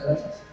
Muchas gracias.